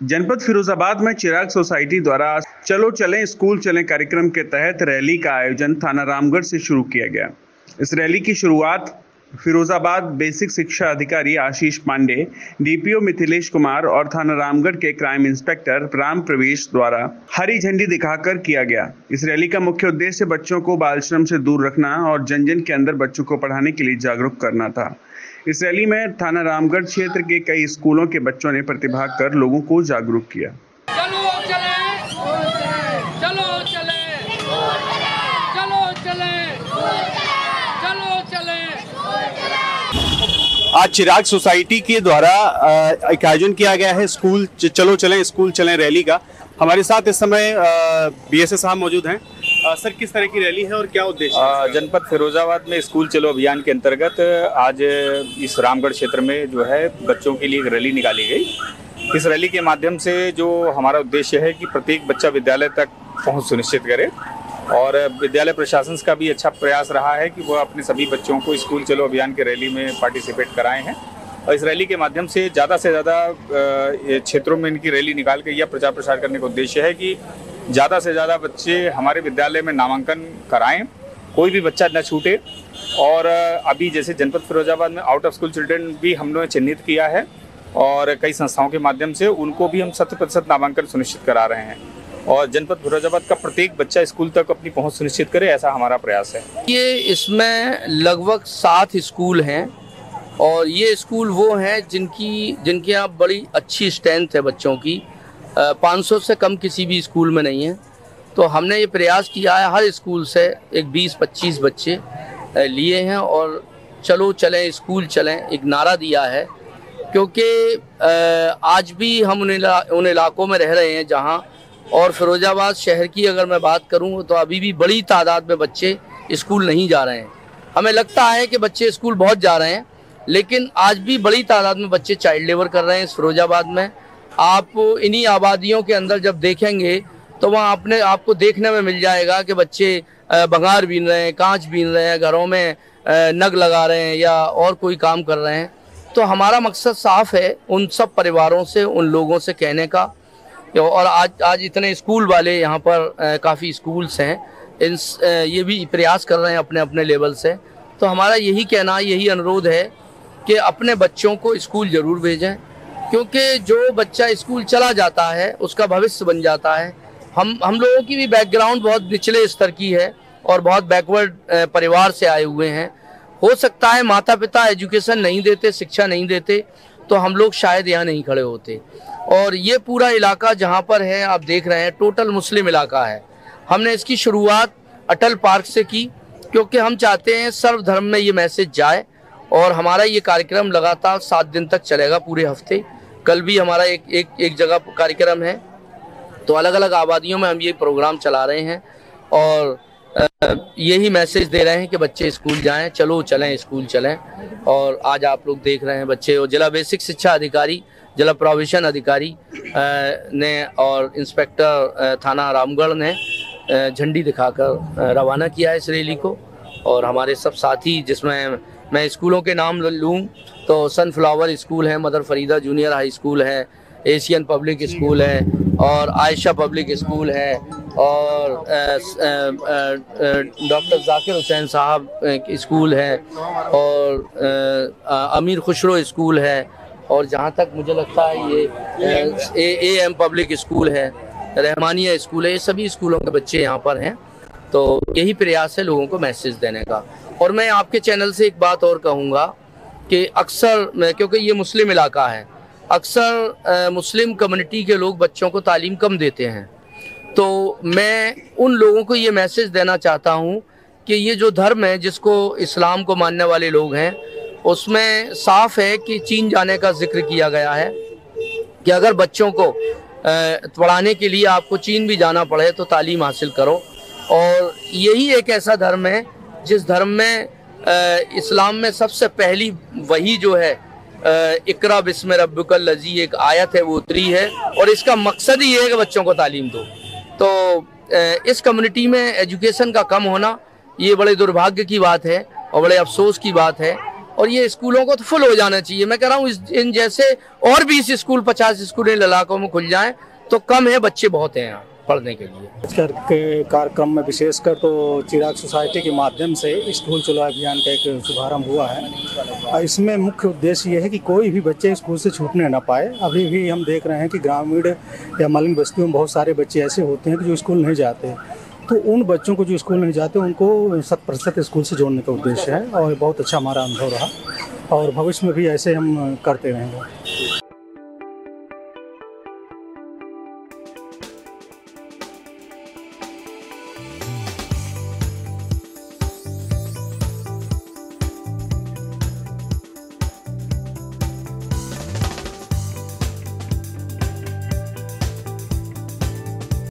जनपद फिरोजाबाद में चिराग सोसाइटी द्वारा चलो चलें, स्कूल चलें कार्यक्रम के तहत रैली का आयोजन थाना रामगढ़ से शुरू किया गया। इस रैली की शुरुआत फिरोजाबाद बेसिक शिक्षा अधिकारी आशीष पांडे, डीपीओ मिथिलेश कुमार और थाना रामगढ़ के क्राइम इंस्पेक्टर राम प्रवेश द्वारा हरी झंडी दिखाकर किया गया। इस रैली का मुख्य उद्देश्य बच्चों को बाल श्रम से दूर रखना और जन जन के अंदर बच्चों को पढ़ाने के लिए जागरूक करना था। इस रैली में थाना रामगढ़ क्षेत्र के कई स्कूलों के बच्चों ने प्रतिभाग कर लोगों को जागरूक किया। चलो चले। चलो चले। चलो चले। चलो चले। आज चिराग सोसाइटी के द्वारा एक आयोजन किया गया है स्कूल चलो चलें स्कूल चलें रैली का। हमारे साथ इस समय बी एस साहब मौजूद हैं। अ, सर किस तरह की रैली है और क्या उद्देश्य है जनपद फिरोजाबाद में स्कूल चलो अभियान के अंतर्गत आज इस रामगढ़ क्षेत्र में जो है बच्चों के लिए एक रैली निकाली गई। इस रैली के माध्यम से जो हमारा उद्देश्य है कि प्रत्येक बच्चा विद्यालय तक पहुँच सुनिश्चित करे और विद्यालय प्रशासन का भी अच्छा प्रयास रहा है कि वह अपने सभी बच्चों को स्कूल चलो अभियान के रैली में पार्टिसिपेट कराए हैं। और इस रैली के माध्यम से ज़्यादा से ज़्यादा क्षेत्रों में इनकी रैली निकाल के यह प्रचार प्रसार करने का उद्देश्य है कि ज़्यादा से ज़्यादा बच्चे हमारे विद्यालय में नामांकन कराएँ, कोई भी बच्चा न छूटे। और अभी जैसे जनपद फिरोजाबाद में आउट ऑफ़ स्कूल चिल्ड्रन भी हमने चिन्हित किया है और कई संस्थाओं के माध्यम से उनको भी हम शत प्रतिशत नामांकन सुनिश्चित करा रहे हैं। और जनपद फिरोजाबाद का प्रत्येक बच्चा स्कूल तक अपनी पहुँच सुनिश्चित करे, ऐसा हमारा प्रयास है। ये इसमें लगभग सात स्कूल हैं और ये स्कूल वो हैं जिनकी, जिनके यहाँ बड़ी अच्छी स्ट्रेंथ है बच्चों की। पाँच सौ से कम किसी भी स्कूल में नहीं है। तो हमने ये प्रयास किया है हर स्कूल से एक बीस पच्चीस बच्चे लिए हैं और चलो चलें, स्कूल चलें, एक नारा दिया है। क्योंकि आज भी हम उन उन इलाकों में रह रहे हैं जहाँ और फिरोजाबाद शहर की अगर मैं बात करूँ तो अभी भी बड़ी तादाद में बच्चे स्कूल नहीं जा रहे हैं। हमें लगता है कि बच्चे स्कूल बहुत जा रहे हैं, लेकिन आज भी बड़ी तादाद में बच्चे चाइल्ड लेबर कर रहे हैं फिरोजाबाद में। आप इन्हीं आबादियों के अंदर जब देखेंगे तो वहाँ अपने आपको देखने में मिल जाएगा कि बच्चे भंगार बीन रहे हैं, कांच बीन रहे हैं, घरों में नग लगा रहे हैं या और कोई काम कर रहे हैं। तो हमारा मकसद साफ़ है उन सब परिवारों से, उन लोगों से कहने का। और आज आज इतने स्कूल वाले यहाँ पर काफ़ी स्कूल्स हैं। इन ये भी प्रयास कर रहे हैं अपने अपने लेवल से। तो हमारा यही कहना, यही अनुरोध है कि अपने बच्चों को स्कूल ज़रूर भेजें। क्योंकि जो बच्चा स्कूल चला जाता है, उसका भविष्य बन जाता है। हम हम लोगों की भी बैकग्राउंड बहुत निचले स्तर की है और बहुत बैकवर्ड परिवार से आए हुए हैं। हो सकता है माता पिता एजुकेशन नहीं देते, शिक्षा नहीं देते तो हम लोग शायद यहाँ नहीं खड़े होते। और ये पूरा इलाका जहाँ पर है, आप देख रहे हैं टोटल मुस्लिम इलाका है। हमने इसकी शुरुआत अटल पार्क से की, क्योंकि हम चाहते हैं सर्वधर्म में ये मैसेज जाए और हमारा ये कार्यक्रम लगातार सात दिन तक चलेगा पूरे हफ़्ते। कल भी हमारा एक एक एक जगह कार्यक्रम है। तो अलग अलग आबादियों में हम ये प्रोग्राम चला रहे हैं और यही मैसेज दे रहे हैं कि बच्चे स्कूल जाएँ, चलो चलें, स्कूल चलें। और आज आप लोग देख रहे हैं बच्चे और जिला बेसिक शिक्षा अधिकारी, जिला प्रोविशन अधिकारी ने और इंस्पेक्टर थाना रामगढ़ ने झंडी दिखाकर रवाना किया है इस रैली को। और हमारे सब साथी जिसमें मैं स्कूलों के नाम लूँ तो सनफ्लावर स्कूल है, Mother Farida Junior High School है एशियन पब्लिक स्कूल है और आयशा पब्लिक स्कूल है और डॉक्टर जाकिर हुसैन साहब स्कूल है और अमीर खुशरो स्कूल है और जहाँ तक मुझे लगता है ये ए एम पब्लिक स्कूल है, रहमानिया स्कूल है, ये सभी स्कूलों के बच्चे यहाँ पर हैं। तो यही प्रयास है लोगों को मैसेज देने का। और मैं आपके चैनल से एक बात और कहूँगा कि अक्सर क्योंकि ये मुस्लिम इलाका है, अक्सर मुस्लिम कम्युनिटी के लोग बच्चों को तालीम कम देते हैं। तो मैं उन लोगों को ये मैसेज देना चाहता हूँ कि ये जो धर्म है, जिसको इस्लाम को मानने वाले लोग हैं, उसमें साफ़ है कि चीन जाने का ज़िक्र किया गया है कि अगर बच्चों को पढ़ाने के लिए आपको चीन भी जाना पड़े तो तालीम हासिल करो। और यही एक ऐसा धर्म है, जिस धर्म में इस्लाम में सबसे पहली वही जो है इकरा बिस्म रब्बुकल लजी एक आयत है, वो उतरी है। और इसका मकसद ही है कि बच्चों को तालीम दो। तो इस कम्युनिटी में एजुकेशन का कम होना, ये बड़े दुर्भाग्य की बात है और बड़े अफसोस की बात है। और ये स्कूलों को तो फुल हो जाना चाहिए। मैं कह रहा हूँ इन जैसे और बीस स्कूल, पचास स्कूल इन इलाकों में खुल जाएँ तो कम है, बच्चे बहुत हैं यहाँ। पढ़ने के लिए। के कार्यक्रम में विशेषकर तो चिराग सोसाइटी के माध्यम से स्कूल चलो अभियान का एक शुभारंभ हुआ है। इसमें मुख्य उद्देश्य ये है कि कोई भी बच्चे स्कूल से छूटने ना पाए। अभी भी हम देख रहे हैं कि ग्रामीण या मलिन बस्तियों में बहुत सारे बच्चे ऐसे होते हैं कि जो स्कूल नहीं जाते। तो उन बच्चों को जो स्कूल नहीं जाते, उनको शत प्रतिशत स्कूल से जोड़ने का उद्देश्य है और बहुत अच्छा हमारा अनुभव रहा। और भविष्य में भी ऐसे हम करते रहेंगे।